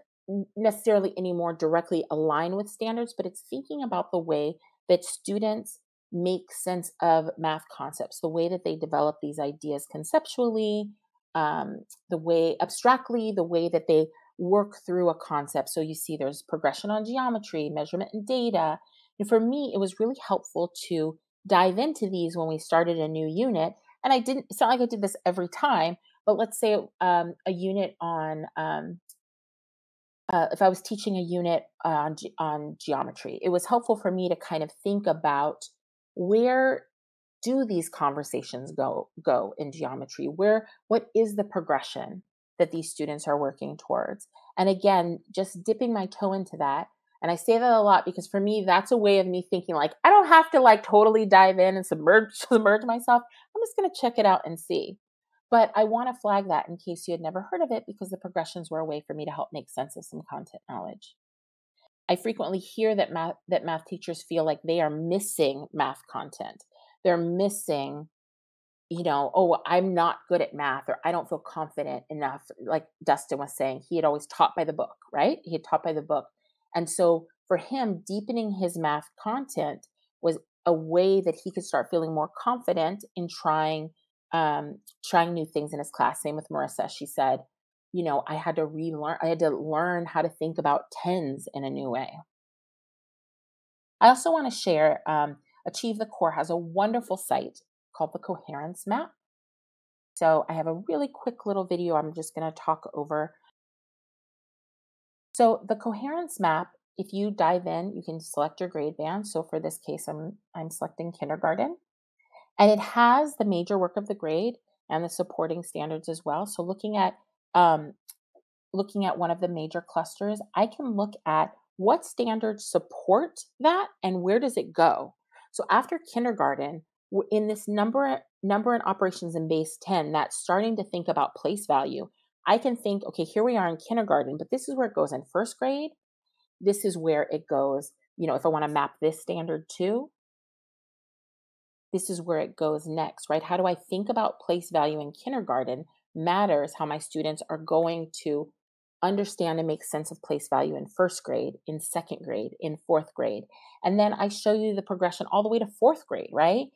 necessarily anymore directly align with standards, but it's thinking about the way that students make sense of math concepts, the way that they develop these ideas conceptually, um, the way abstractly, the way that they work through a concept. So you see there's progression on geometry, measurement and data. And for me, it was really helpful to dive into these when we started a new unit. And I didn't, it's not like I did this every time, but let's say um, a unit on um, uh, if I was teaching a unit on on geometry, it was helpful for me to kind of think about where do these conversations go go in geometry? Where what is the progression that these students are working towards? And again, just dipping my toe into that. And I say that a lot because for me, that's a way of me thinking like I don't have to like totally dive in and submerge submerge myself. I'm just going to check it out and see. But I want to flag that in case you had never heard of it because the progressions were a way for me to help make sense of some content knowledge. I frequently hear that math that math teachers feel like they are missing math content. They're missing you know, oh, I'm not good at math or I don't feel confident enough like Dustin was saying. He had always taught by the book, right? He had taught by the book. And so for him deepening his math content was a way that he could start feeling more confident in trying um, trying new things in his class. Same with Marissa. She said, you know, I had to relearn, I had to learn how to think about tens in a new way. I also want to share um, Achieve the Core has a wonderful site called the Coherence Map. So I have a really quick little video I'm just going to talk over. So the Coherence Map, if you dive in, you can select your grade band. So for this case, I'm, I'm selecting kindergarten. And it has the major work of the grade and the supporting standards as well. So looking at um, looking at one of the major clusters, I can look at what standards support that and where does it go. So after kindergarten, in this number number and operations in base 10, that's starting to think about place value. I can think, okay, here we are in kindergarten, but this is where it goes in first grade. This is where it goes, you know, if I want to map this standard to, this is where it goes next, right? How do I think about place value in kindergarten matters how my students are going to understand and make sense of place value in first grade, in second grade, in fourth grade. And then I show you the progression all the way to fourth grade, right?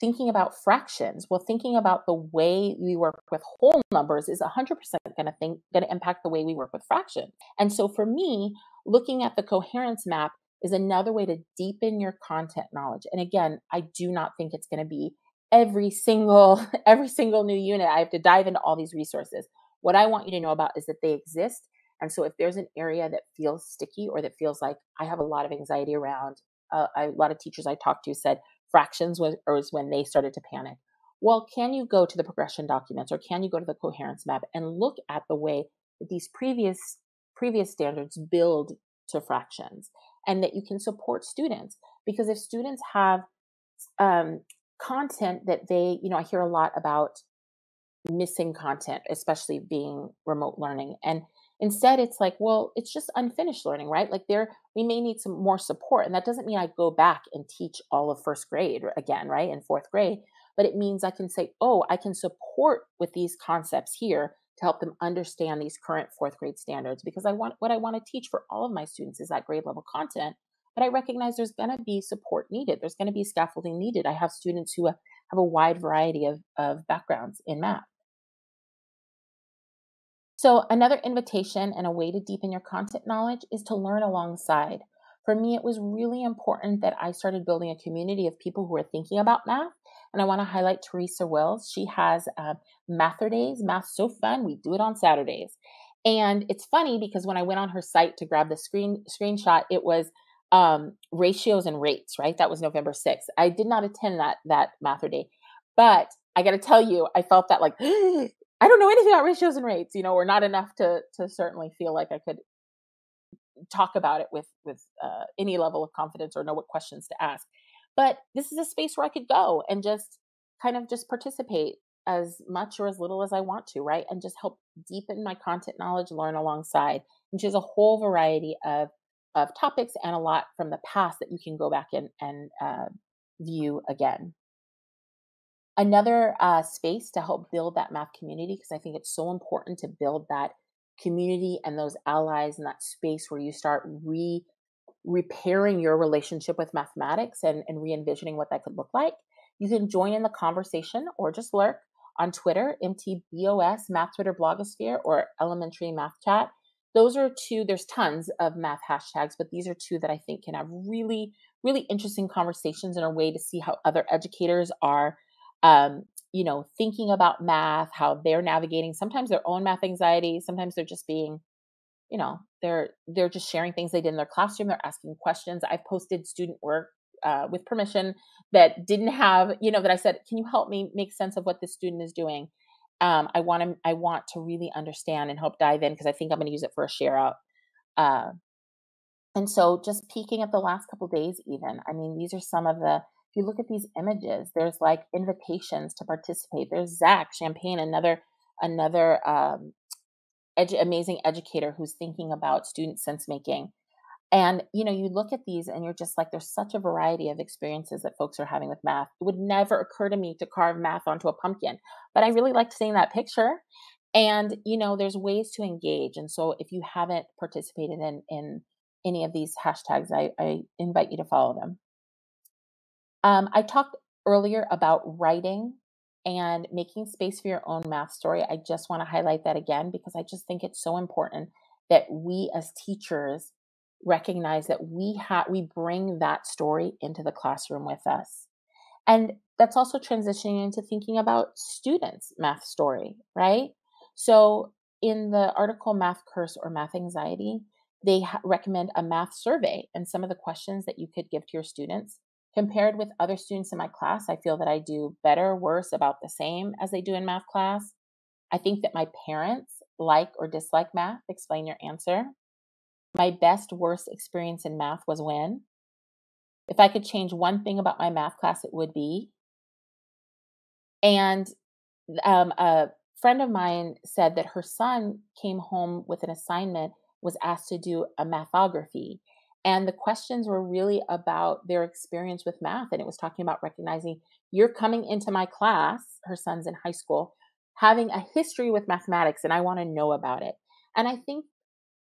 Thinking about fractions, well, thinking about the way we work with whole numbers is 100% going to think going to impact the way we work with fractions. And so for me, looking at the coherence map is another way to deepen your content knowledge. And again, I do not think it's going to be every single every single new unit I have to dive into all these resources. What I want you to know about is that they exist. And so if there's an area that feels sticky or that feels like I have a lot of anxiety around, uh, a lot of teachers I talked to said fractions was, was when they started to panic. Well, can you go to the progression documents or can you go to the coherence map and look at the way that these previous previous standards build to fractions and that you can support students because if students have um, content that they you know i hear a lot about missing content especially being remote learning and Instead, it's like, well, it's just unfinished learning, right? Like there, we may need some more support. And that doesn't mean I go back and teach all of first grade again, right? In fourth grade. But it means I can say, oh, I can support with these concepts here to help them understand these current fourth grade standards because I want what I want to teach for all of my students is that grade level content. But I recognize there's going to be support needed. There's going to be scaffolding needed. I have students who have a wide variety of, of backgrounds in math. So, another invitation and a way to deepen your content knowledge is to learn alongside. For me, it was really important that I started building a community of people who are thinking about math. And I want to highlight Theresa Wills. She has uh, Mather Days. Math's so fun. We do it on Saturdays. And it's funny because when I went on her site to grab the screen screenshot, it was um, ratios and rates, right? That was November 6th. I did not attend that that Mather Day. But I got to tell you, I felt that like I don't know anything about ratios and rates, you know, or not enough to to certainly feel like I could talk about it with with uh, any level of confidence or know what questions to ask. But this is a space where I could go and just kind of just participate as much or as little as I want to, right? And just help deepen my content knowledge, learn alongside, which is a whole variety of of topics and a lot from the past that you can go back and and uh, view again another uh, space to help build that math community because I think it's so important to build that community and those allies and that space where you start re repairing your relationship with mathematics and, and re-envisioning what that could look like. You can join in the conversation or just lurk on Twitter, MTBOS, Math Twitter Blogosphere, or Elementary Math Chat. Those are two, there's tons of math hashtags, but these are two that I think can have really, really interesting conversations and a way to see how other educators are um, you know, thinking about math, how they're navigating sometimes their own math anxiety, sometimes they're just being, you know, they're they're just sharing things they did in their classroom. They're asking questions. I've posted student work uh, with permission that didn't have, you know, that I said, can you help me make sense of what this student is doing? Um, I want to I want to really understand and help dive in because I think I'm going to use it for a share out. Uh, and so just peeking at the last couple days, even I mean, these are some of the if you look at these images, there's like invitations to participate. There's Zach Champagne, another another um, edu- amazing educator who's thinking about student sense making. And you know, you look at these and you're just like, there's such a variety of experiences that folks are having with math. It would never occur to me to carve math onto a pumpkin, but I really liked seeing that picture. And you know, there's ways to engage. And so, if you haven't participated in in any of these hashtags, I, I invite you to follow them. Um, I talked earlier about writing and making space for your own math story. I just want to highlight that again because I just think it's so important that we as teachers recognize that we have we bring that story into the classroom with us. And that's also transitioning into thinking about students' math story, right? So in the article Math Curse or Math Anxiety, they ha- recommend a math survey and some of the questions that you could give to your students Compared with other students in my class, I feel that I do better, worse, about the same as they do in math class. I think that my parents like or dislike math. Explain your answer. My best, worst experience in math was when. If I could change one thing about my math class, it would be. And um, a friend of mine said that her son came home with an assignment, was asked to do a mathography. And the questions were really about their experience with math. And it was talking about recognizing you're coming into my class, her son's in high school, having a history with mathematics, and I want to know about it. And I think,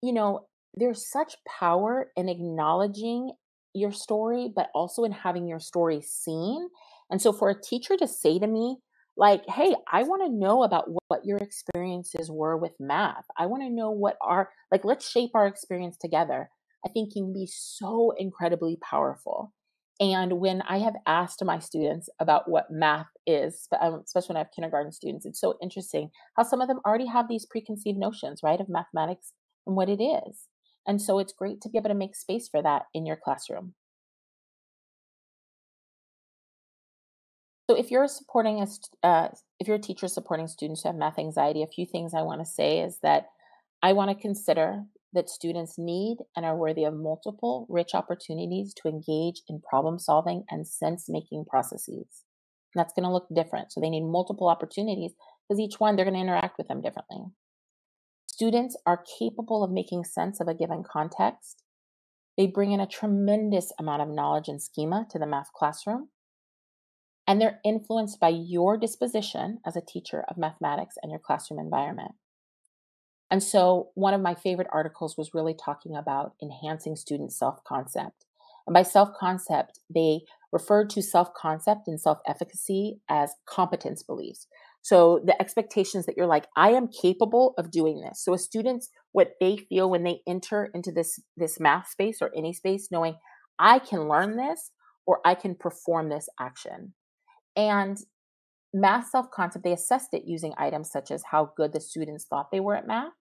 you know, there's such power in acknowledging your story, but also in having your story seen. And so for a teacher to say to me, like, hey, I want to know about what your experiences were with math. I want to know what our, like, let's shape our experience together. I think can be so incredibly powerful. And when I have asked my students about what math is, um, especially when I have kindergarten students, it's so interesting how some of them already have these preconceived notions, right, of mathematics and what it is. And so it's great to be able to make space for that in your classroom. So if you're supporting a, uh, if you're a teacher supporting students who have math anxiety, a few things I want to say is that I want to consider that students need and are worthy of multiple rich opportunities to engage in problem solving and sense making processes. And that's going to look different. So they need multiple opportunities because each one they're going to interact with them differently. Students are capable of making sense of a given context. They bring in a tremendous amount of knowledge and schema to the math classroom. And they're influenced by your disposition as a teacher of mathematics and your classroom environment. And so, one of my favorite articles was really talking about enhancing student self concept. And by self concept, they referred to self concept and self efficacy as competence beliefs. So the expectations that you're like, I am capable of doing this. So a students, what they feel when they enter into this this math space or any space, knowing I can learn this or I can perform this action. And math self concept, they assessed it using items such as how good the students thought they were at math,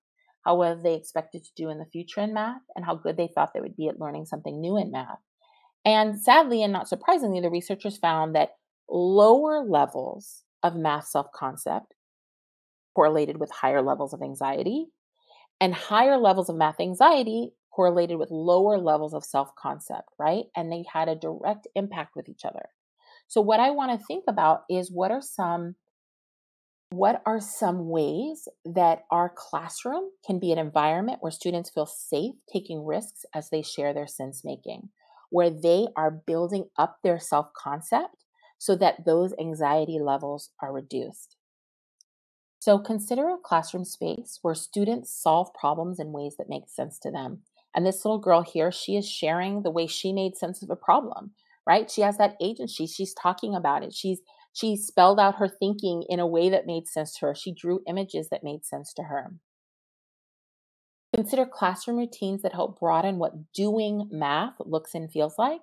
how well they expected to do in the future in math, and how good they thought they would be at learning something new in math. And sadly, and not surprisingly, the researchers found that lower levels of math self concept correlated with higher levels of anxiety, and higher levels of math anxiety correlated with lower levels of self concept, right? And they had a direct impact with each other. So, what I want to think about is what are some what are some ways that our classroom can be an environment where students feel safe taking risks as they share their sense making, where they are building up their self concept so that those anxiety levels are reduced. So consider a classroom space where students solve problems in ways that make sense to them. And this little girl here, she is sharing the way she made sense of a problem, right? She has that agency. She's talking about it. She's she spelled out her thinking in a way that made sense to her. She drew images that made sense to her. Consider classroom routines that help broaden what doing math looks and feels like.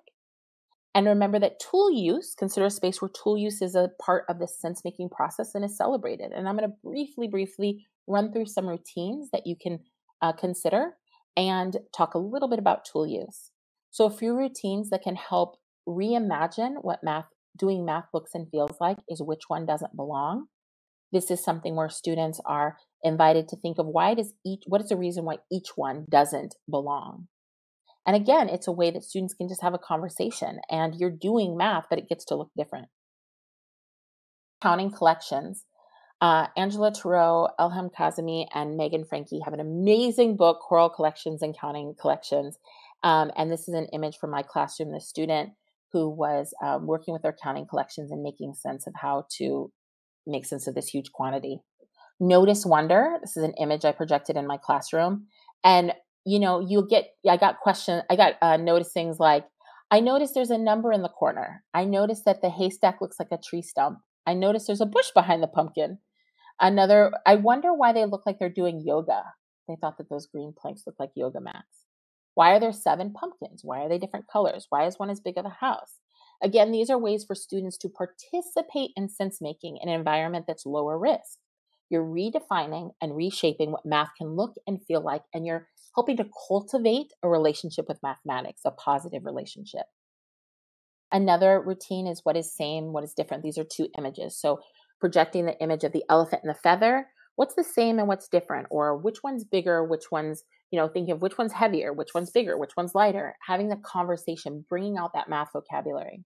And remember that tool use, consider a space where tool use is a part of the sense making process and is celebrated. And I'm going to briefly, briefly run through some routines that you can uh, consider and talk a little bit about tool use. So, a few routines that can help reimagine what math doing math looks and feels like is which one doesn't belong. This is something where students are invited to think of why does each what is the reason why each one doesn't belong and again, it's a way that students can just have a conversation and you're doing math, but it gets to look different. Counting collections. Uh, Angela Turrou, Elham Kazemi, and Megan Franke have an amazing book, Choral Collections and Counting Collections. Um, and this is an image from my classroom, the student who was um, working with their counting collections and making sense of how to make sense of this huge quantity. Notice Wonder. This is an image I projected in my classroom. And you know, you'll get, I got questions. I got uh, notice things like, I noticed there's a number in the corner. I noticed that the haystack looks like a tree stump. I noticed there's a bush behind the pumpkin. Another, I wonder why they look like they're doing yoga. They thought that those green planks look like yoga mats. Why are there seven pumpkins? Why are they different colors? Why is one as big as a house? Again, these are ways for students to participate in sense making in an environment that's lower risk. You're redefining and reshaping what math can look and feel like, and you're helping to cultivate a relationship with mathematics, a positive relationship. Another routine is what is same, what is different. These are two images. So projecting the image of the elephant and the feather, what's the same and what's different? Or which one's bigger, which one's, you know, thinking of which one's heavier, which one's bigger, which one's lighter, having the conversation, bringing out that math vocabulary.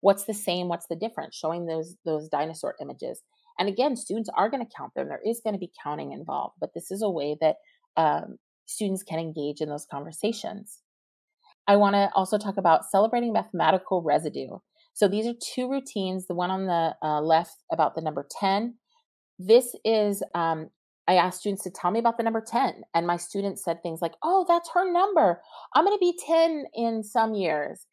What's the same, what's the difference? Showing those those dinosaur images. And again, students are going to count them. There is going to be counting involved, but this is a way that um, students can engage in those conversations. I want to also talk about celebrating mathematical residue. So these are two routines. The one on the uh, left about the number 10. This is, um, I asked students to tell me about the number 10. And my students said things like, oh, that's her number. I'm going to be 10 in some years.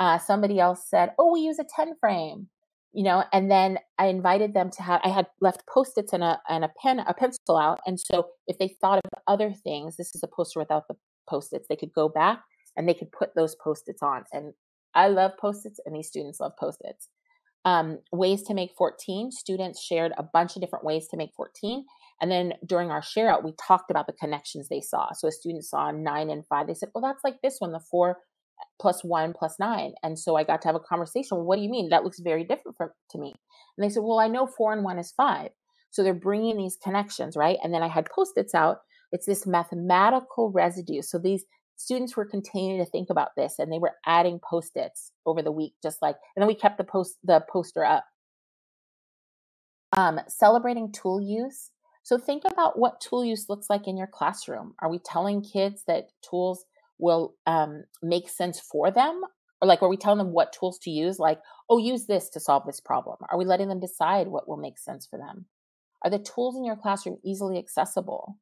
Uh, somebody else said, oh, we use a 10 frame you know and then i invited them to have i had left post-its and a, and a pen a pencil out and so if they thought of other things this is a poster without the post-its they could go back and they could put those post-its on and i love post-its and these students love post-its um, ways to make 14 students shared a bunch of different ways to make 14 and then during our share out we talked about the connections they saw so a student saw nine and five they said well that's like this one the four plus one plus nine. And so I got to have a conversation. What do you mean? That looks very different from, to me. And they said, well, I know four and one is five. So they're bringing these connections, right? And then I had post-its out. It's this mathematical residue. So these students were continuing to think about this and they were adding post-its over the week, just like, and then we kept the post, the poster up. Um, celebrating tool use. So think about what tool use looks like in your classroom. Are we telling kids that tools will um, make sense for them? Or like, are we telling them what tools to use? Like, oh, use this to solve this problem. Are we letting them decide what will make sense for them? Are the tools in your classroom easily accessible?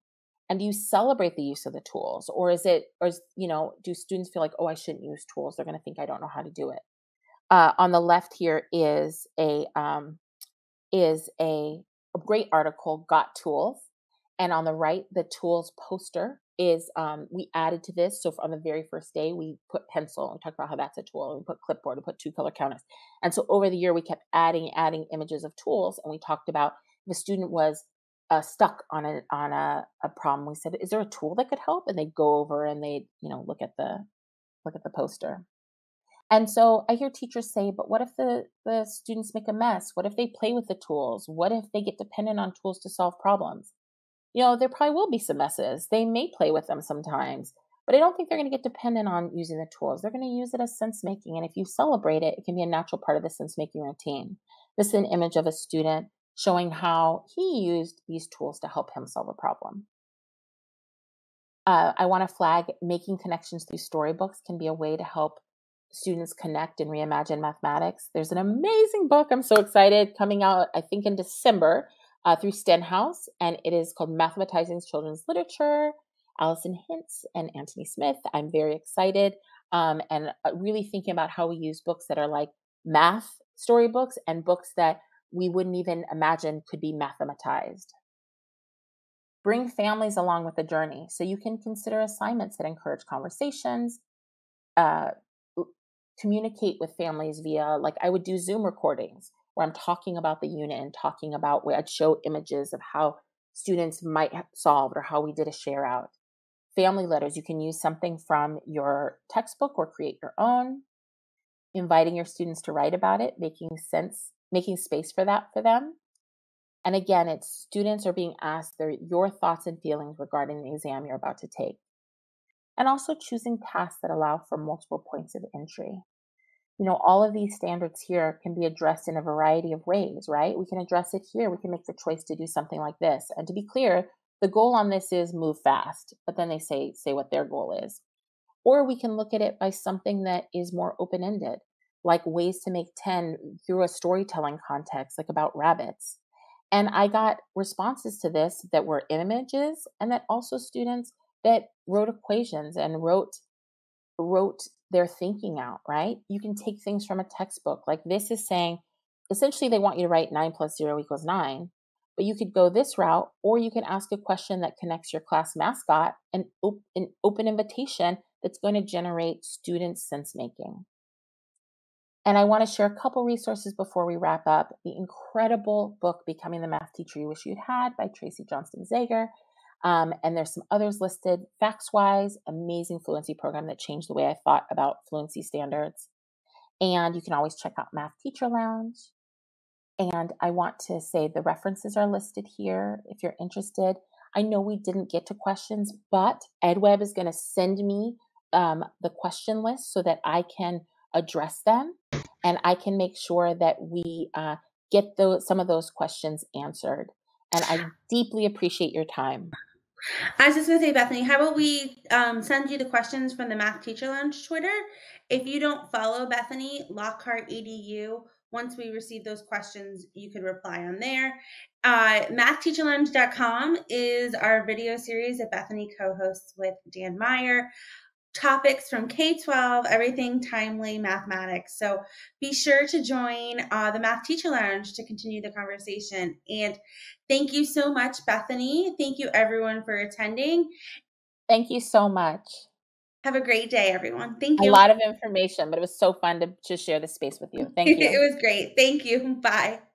And do you celebrate the use of the tools? Or is it, or is, you know, do students feel like, oh, I shouldn't use tools? They're going to think I don't know how to do it. Uh, on the left here is a, um, is a, a great article, Got Tools. And on the right, the tools poster is um, we added to this. So on the very first day, we put pencil and talked about how that's a tool. We put clipboard, we put two color counters. And so over the year, we kept adding, adding images of tools. And we talked about the student was uh, stuck on a on a, a problem. We said, "Is there a tool that could help?" And they go over and they you know look at the look at the poster. And so I hear teachers say, "But what if the the students make a mess? What if they play with the tools? What if they get dependent on tools to solve problems?" You know, there probably will be some messes. They may play with them sometimes, but I don't think they're going to get dependent on using the tools. They're going to use it as sense making. And if you celebrate it, it can be a natural part of the sense making routine. This is an image of a student showing how he used these tools to help him solve a problem. Uh, I want to flag making connections through storybooks can be a way to help students connect and reimagine mathematics. There's an amazing book, I'm so excited, coming out, I think, in December uh, through Stenhouse, and it is called Mathematizing Children's Literature. Allison Hintz and Anthony Smith. I'm very excited um, and uh, really thinking about how we use books that are like math storybooks and books that we wouldn't even imagine could be mathematized. Bring families along with the journey so you can consider assignments that encourage conversations. Uh, communicate with families via, like, I would do Zoom recordings where I'm talking about the unit and talking about where I'd show images of how students might have solved or how we did a share out. Family letters, you can use something from your textbook or create your own. Inviting your students to write about it, making sense making space for that for them. And again, it's students are being asked their your thoughts and feelings regarding the exam you're about to take. And also choosing tasks that allow for multiple points of entry. You know, all of these standards here can be addressed in a variety of ways, right? We can address it here. We can make the choice to do something like this. And to be clear, the goal on this is move fast, but then they say say what their goal is. Or we can look at it by something that is more open-ended like ways to make 10 through a storytelling context, like about rabbits. And I got responses to this that were images and that also students that wrote equations and wrote wrote their thinking out, right? You can take things from a textbook. Like this is saying essentially they want you to write 9 plus 0 equals 9. But you could go this route, or you can ask a question that connects your class mascot and op- an open invitation that's going to generate student sense making. And I want to share a couple resources before we wrap up. The incredible book, Becoming the Math Teacher You Wish You'd Had by Tracy Johnston Zager. Um, and there's some others listed. FactsWise, amazing fluency program that changed the way I thought about fluency standards. And you can always check out Math Teacher Lounge. And I want to say the references are listed here if you're interested. I know we didn't get to questions, but EdWeb is going to send me um, the question list so that I can address them and I can make sure that we uh, get those some of those questions answered. And I deeply appreciate your time.
I was just going to say, Bethany, how about we um, send you the questions from the Math Teacher Lounge Twitter? If you don't follow Bethany, Lockhart EDU, once we receive those questions, you could reply on there. Uh, MathTeacherLounge.com is our video series that Bethany co hosts with Dan Meyer topics from K 12, everything timely mathematics. So be sure to join uh, the Math Teacher Lounge to continue the conversation. And thank you so much, Bethany. Thank you, everyone, for attending.
Thank you so much.
Have a great day, everyone. Thank you.
A lot of information, but it was so fun to, to share the space with you. Thank you.
it was great. Thank you. Bye.